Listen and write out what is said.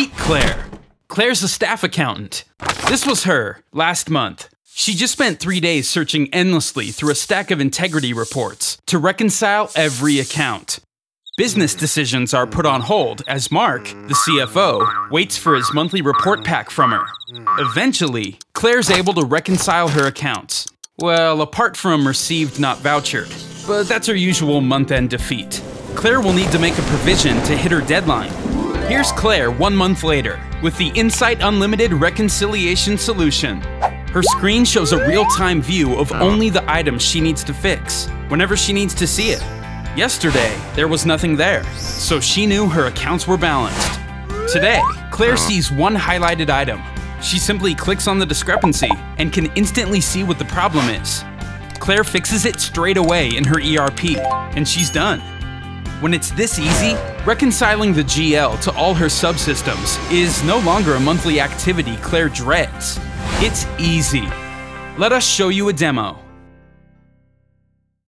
Meet Claire. Claire's a staff accountant. This was her last month. She just spent three days searching endlessly through a stack of integrity reports to reconcile every account. Business decisions are put on hold as Mark, the CFO, waits for his monthly report pack from her. Eventually, Claire's able to reconcile her accounts. Well, apart from received not vouchered. But that's her usual month end defeat. Claire will need to make a provision to hit her deadline. Here's Claire one month later with the Insight Unlimited Reconciliation Solution. Her screen shows a real time view of oh. only the items she needs to fix, whenever she needs to see it. Yesterday, there was nothing there, so she knew her accounts were balanced. Today, Claire oh. sees one highlighted item. She simply clicks on the discrepancy and can instantly see what the problem is. Claire fixes it straight away in her ERP, and she's done. When it's this easy, reconciling the GL to all her subsystems is no longer a monthly activity Claire dreads. It's easy. Let us show you a demo.